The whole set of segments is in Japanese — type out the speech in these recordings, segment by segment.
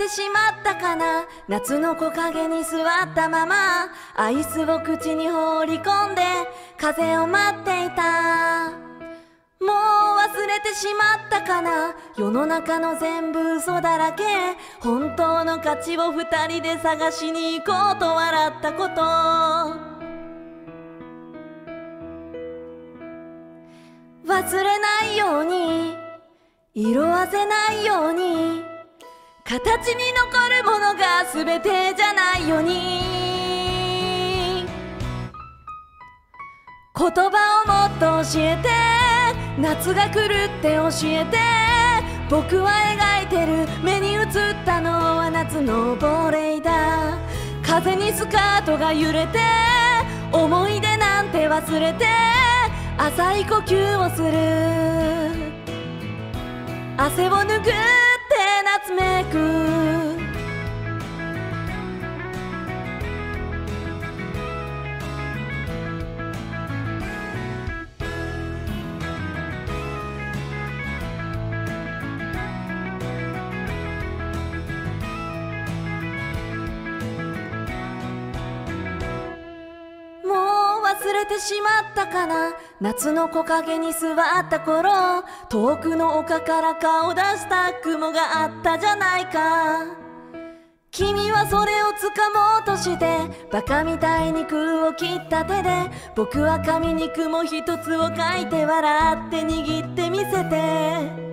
てしまったかな？夏の木陰に座ったままアイスを口に放り込んで風を待っていた。もう忘れてしまったかな？世の中の全部嘘だらけ。本当の価値を二人で探しに行こうと笑ったこと。忘れないように色あせないように形に残るものが全てじゃないように。言葉をもっと教えて夏が来るって教えて僕は描いてる目に映ったのは夏の亡霊だ。風にスカートが揺れて思い出なんて忘れて浅い呼吸をする。汗を拭って夏めくれてしまったかな？夏の木陰に座った頃遠くの丘から顔出した雲があったじゃないか。君はそれをつかもうとしてバカみたいに空を切った手で僕は紙に雲一つを書いて笑って握ってみせて。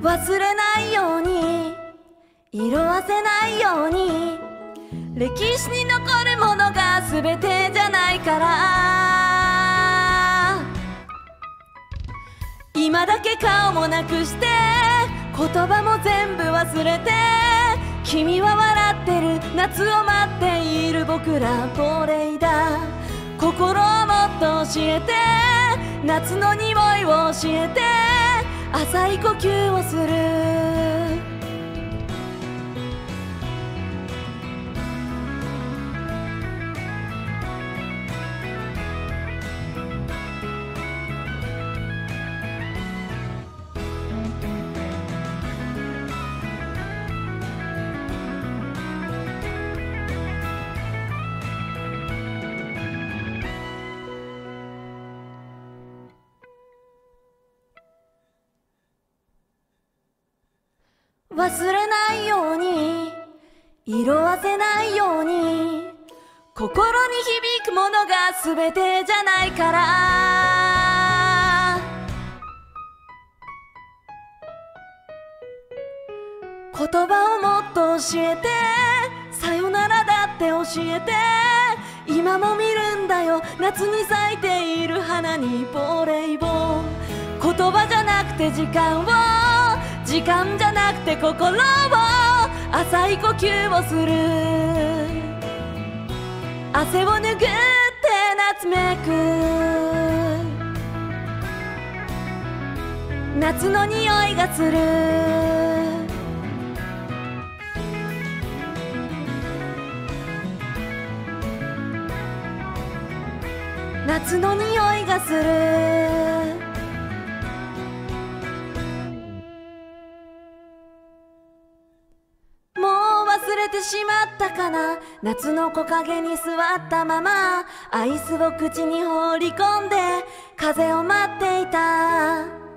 忘れないように色あせないように歴史に残るものが全てから。今だけ顔もなくして言葉も全部忘れて君は笑ってる夏を待っている僕ら亡霊だ。心をもっと教えて夏の匂いを教えて浅い呼吸をする。忘れないように色あせないように心に響くものが全てじゃないから。言葉をもっと教えてさよならだって教えて今も見るんだよ。夏に咲いている花に亡霊を言葉じゃなくて時間を時間じゃなくて心を浅い呼吸をする。汗を拭って夏めく。夏の匂いがする。夏の匂いがする。てしまったかな？夏の木陰に座ったままアイスを口に放り込んで風を待っていた。